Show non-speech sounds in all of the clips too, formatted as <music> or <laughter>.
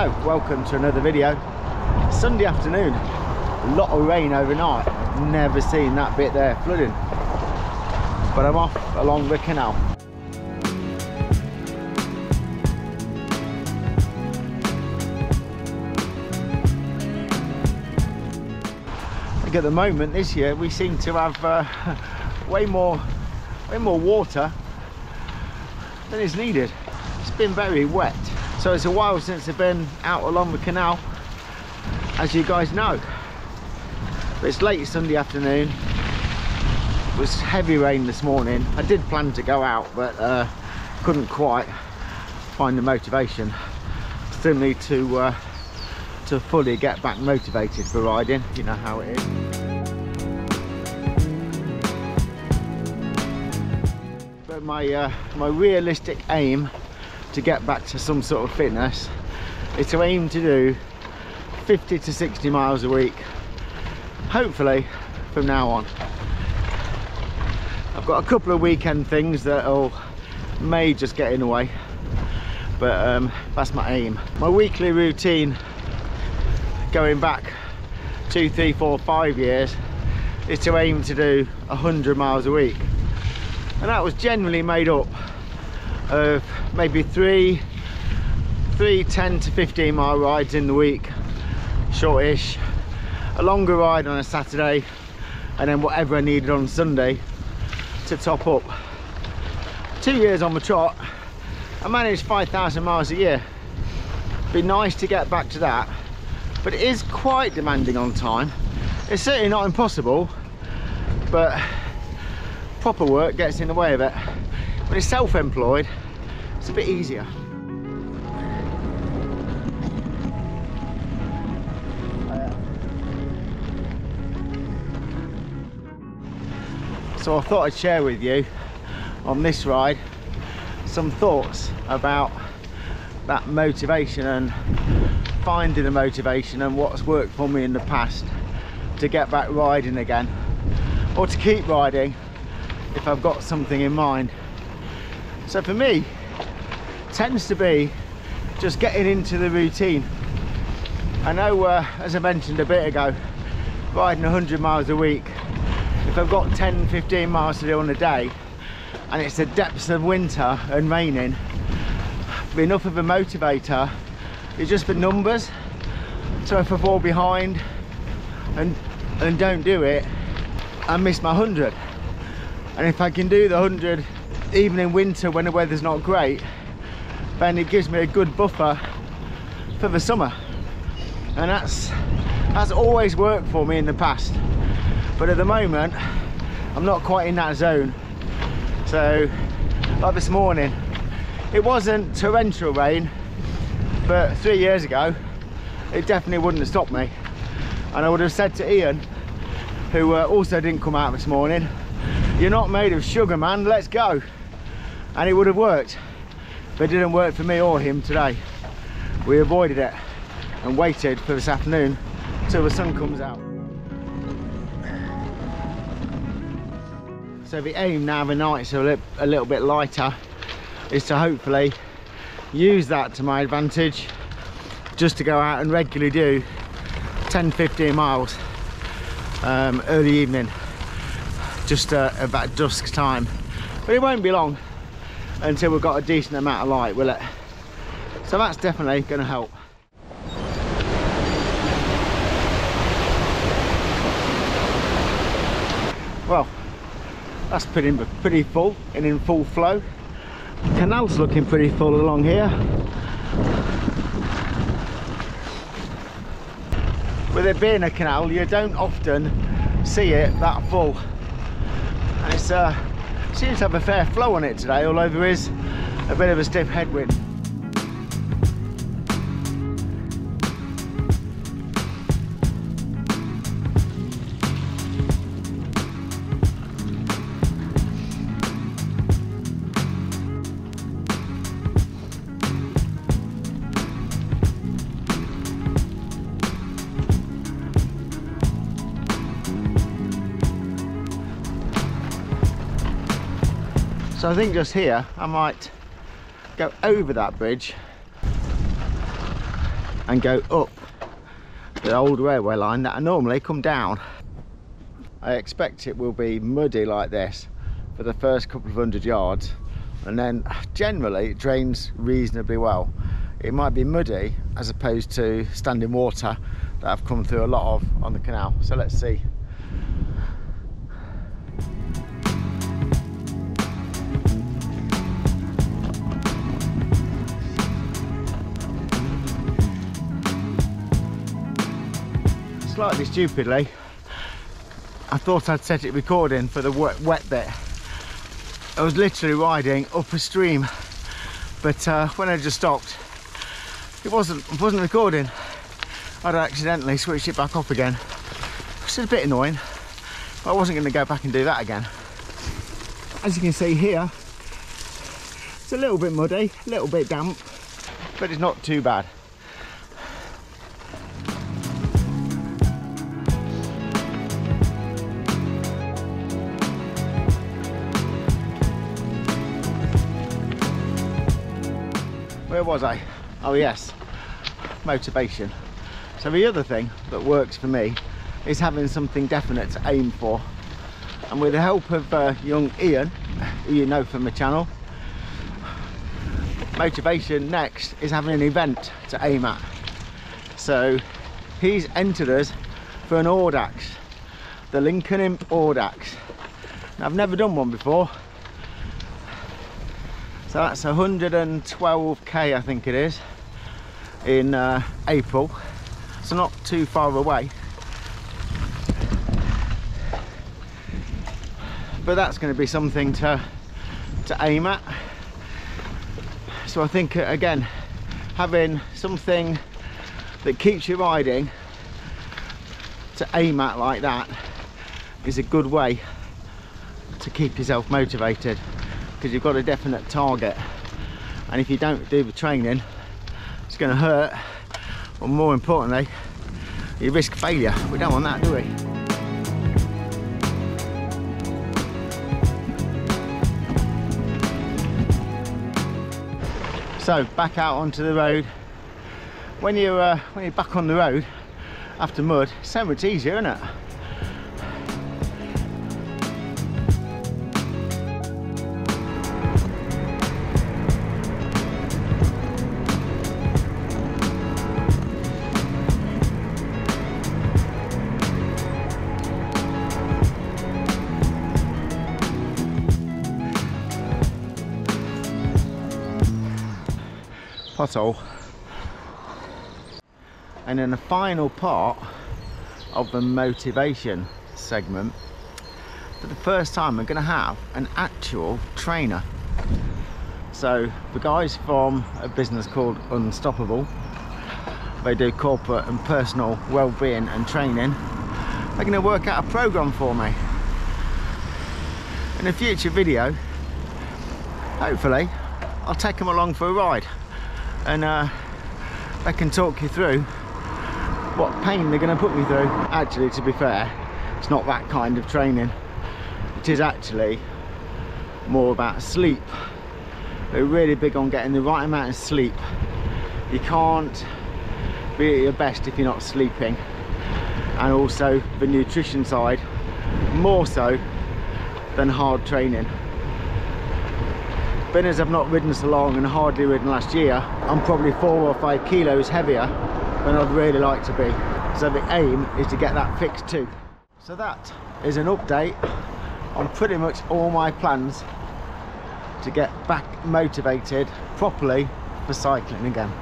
Hello, welcome to another video. Sunday afternoon, a lot of rain overnight. Never seen that bit there flooding. But I'm off along the canal. At the moment this year we seem to have uh, <laughs> way more way more water than is needed. It's been very wet. So it's a while since I've been out along the canal, as you guys know. But it's late Sunday afternoon. It was heavy rain this morning. I did plan to go out, but uh, couldn't quite find the motivation. Still need to uh, to fully get back motivated for riding. You know how it is. But my uh, my realistic aim to get back to some sort of fitness is to aim to do 50 to 60 miles a week hopefully from now on. I've got a couple of weekend things that will may just get in the way but um, that's my aim. My weekly routine going back two three four five years is to aim to do 100 miles a week. And that was generally made up of maybe three three 10 to 15 mile rides in the week shortish a longer ride on a saturday and then whatever i needed on sunday to top up. Two years on the trot i managed 5,000 miles a year. Be nice to get back to that but it is quite demanding on time. It's certainly not impossible but proper work gets in the way of it. When it's self-employed, it's a bit easier. So I thought I'd share with you on this ride some thoughts about that motivation and finding the motivation and what's worked for me in the past to get back riding again or to keep riding if I've got something in mind. So for me, tends to be just getting into the routine. I know, uh, as I mentioned a bit ago, riding 100 miles a week, if I've got 10, 15 miles to do on a day, and it's the depths of winter and raining, enough of a motivator is just the numbers. So if I fall behind and, and don't do it, I miss my 100 and if I can do the 100 even in winter when the weather's not great then it gives me a good buffer for the summer. And that's that's always worked for me in the past. But at the moment I'm not quite in that zone. So like this morning it wasn't torrential rain but three years ago it definitely wouldn't have stopped me. And I would have said to Ian who uh, also didn't come out this morning you're not made of sugar man. Let's go. And it would have worked but it didn't work for me or him today. We avoided it and waited for this afternoon till the sun comes out. So the aim now the nights are a little, a little bit lighter is to hopefully use that to my advantage just to go out and regularly do 10 15 miles um, early evening just uh, about dusk time. But it won't be long until we've got a decent amount of light will it? So that's definitely going to help. Well that's pretty pretty full and in full flow. The canal's looking pretty full along here. With it being a canal you don't often see it that full. And it's uh, seems to have a fair flow on it today although there is a bit of a stiff headwind So I think just here I might go over that bridge and go up the old railway line that I normally come down. I expect it will be muddy like this for the first couple of hundred yards and then generally it drains reasonably well. It might be muddy as opposed to standing water that I've come through a lot of on the canal. So let's see. Slightly stupidly, I thought I'd set it recording for the wet, bit. I was literally riding up a stream, but uh, when I just stopped, it wasn't it wasn't recording. I'd accidentally switched it back off again, which is a bit annoying. But I wasn't going to go back and do that again. As you can see here, it's a little bit muddy, a little bit damp, but it's not too bad. Where was I? Oh yes, motivation. So the other thing that works for me is having something definite to aim for. And with the help of uh, young Ian, who you know from the channel, motivation next is having an event to aim at. So he's entered us for an Audax, the Lincoln Imp Audax. Now, I've never done one before, so that's 112k I think it is in uh, April. So not too far away. But that's going to be something to to aim at. So I think uh, again having something that keeps you riding to aim at like that is a good way to keep yourself motivated because you've got a definite target. And if you don't do the training it's going to hurt. Or more importantly you risk failure. We don't want that do we? So back out onto the road. When you're uh, when you're back on the road after mud so much easier isn't it and then the final part of the motivation segment. For the first time we're going to have an actual trainer. So the guys from a business called Unstoppable they do corporate and personal well-being and training. They're going to work out a program for me. In a future video hopefully I'll take them along for a ride and uh, they can talk you through what pain they're going to put me through. Actually, to be fair, it's not that kind of training. It is actually more about sleep. They're really big on getting the right amount of sleep. You can't be at your best if you're not sleeping. And also the nutrition side, more so than hard training. Being as I've not ridden so long and hardly ridden last year, I'm probably four or five kilos heavier than I'd really like to be. So the aim is to get that fixed too. So that is an update on pretty much all my plans to get back motivated properly for cycling again.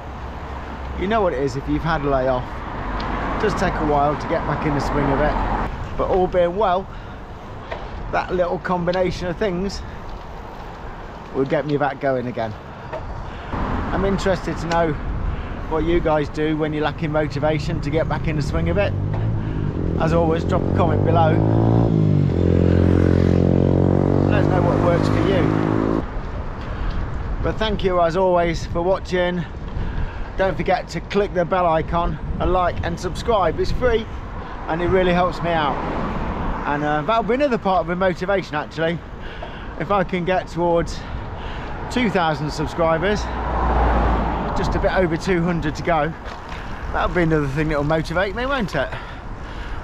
You know what it is if you've had a layoff. It does take a while to get back in the swing of it. But all being well, that little combination of things will get me back going again. I'm interested to know what you guys do when you're lacking motivation to get back in the swing of it. As always, drop a comment below. Let us know what works for you. But thank you as always for watching. Don't forget to click the bell icon and like and subscribe. It's free and it really helps me out. And uh, that'll be another part of the motivation actually. If I can get towards 2,000 subscribers just a bit over 200 to go that'll be another thing that'll motivate me, won't it?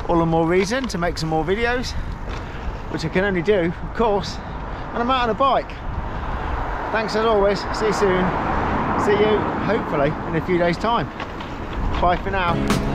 All the more reason to make some more videos, which I can only do, of course, when I'm out on a bike. Thanks as always. See you soon. See you, hopefully, in a few days' time. Bye for now.